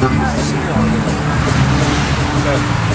はい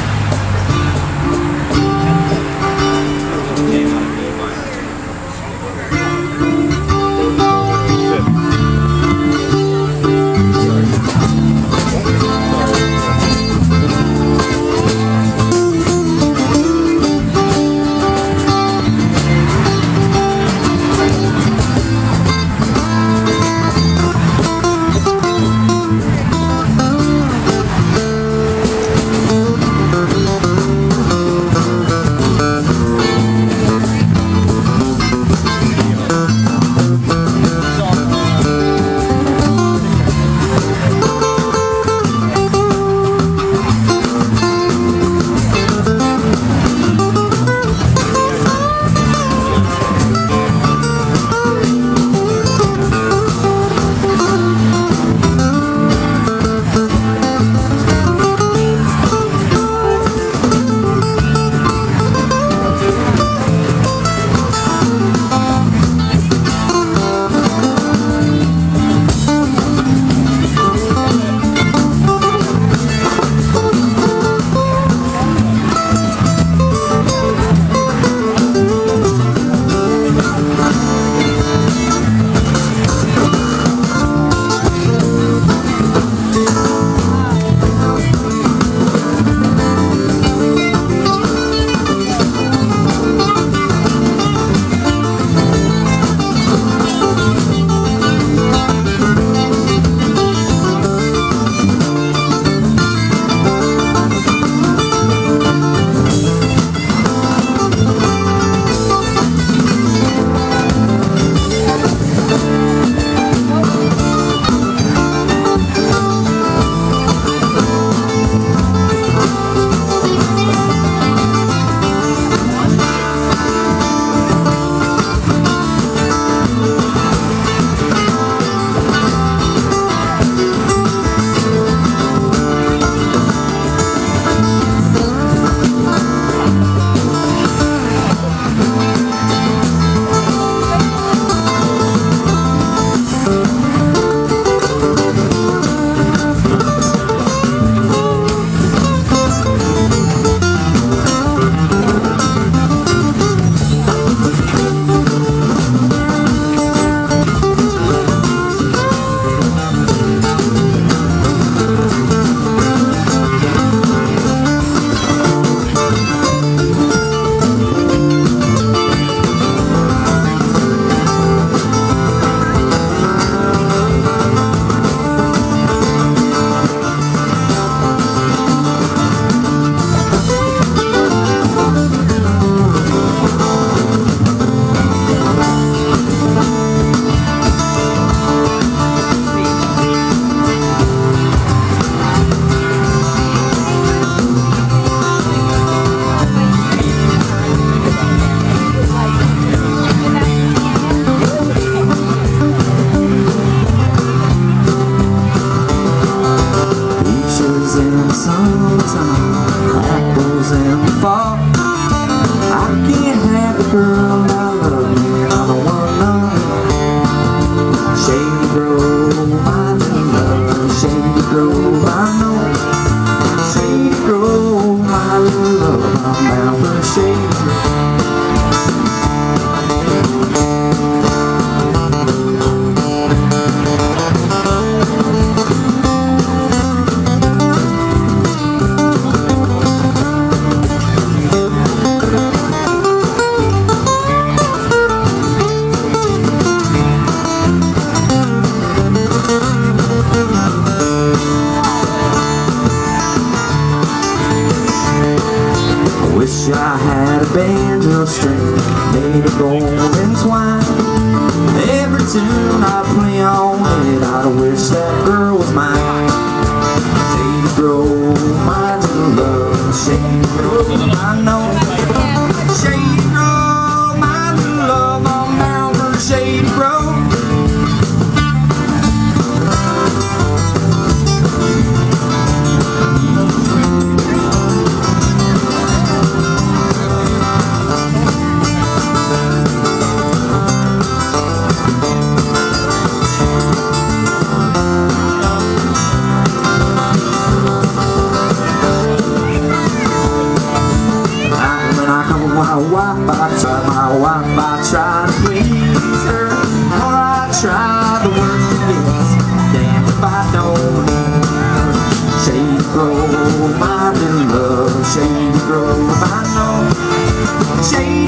wish I had a banjo string made of gold and twine. Every tune I play on it, I wish that girl was mine. They grow minds of love, shame, I know. try to please her, or I try the worst it is. Damn if I don't. Shady Grove, I'm in love. Shady Grove, I know. Shady